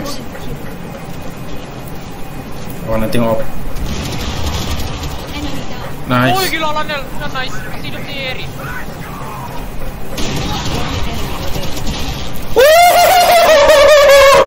nice. want to up. Nice. Nice.